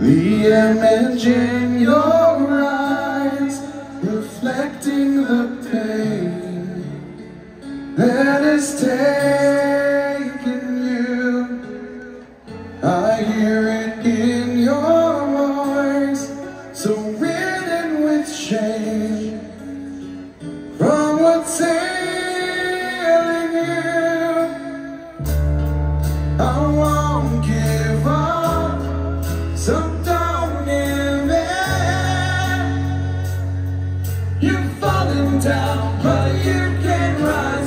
The image in your eyes reflecting the pain that is taking you. I hear it in your voice, so ridden with shame sailing. I won't give up. You've fallen down, but you can rise.